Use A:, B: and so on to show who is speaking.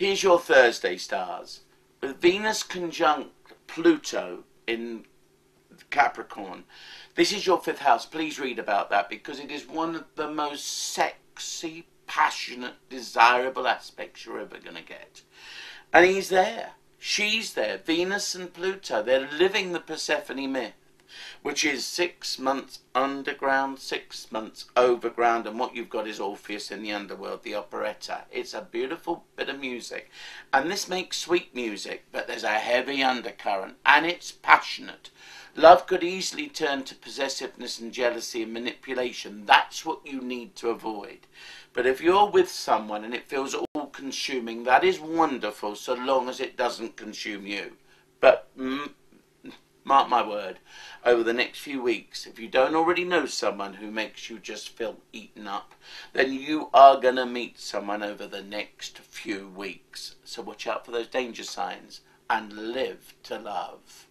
A: Here's your Thursday stars. Venus conjunct Pluto in Capricorn. This is your fifth house. Please read about that because it is one of the most sexy, passionate, desirable aspects you're ever going to get. And he's there. She's there. Venus and Pluto. They're living the Persephone myth which is six months underground, six months overground, and what you've got is Orpheus in the underworld, the operetta. It's a beautiful bit of music, and this makes sweet music, but there's a heavy undercurrent, and it's passionate. Love could easily turn to possessiveness and jealousy and manipulation. That's what you need to avoid. But if you're with someone and it feels all consuming, that is wonderful so long as it doesn't consume you. But mark my word, over the next few weeks, if you don't already know someone who makes you just feel eaten up, then you are going to meet someone over the next few weeks. So watch out for those danger signs and live to love.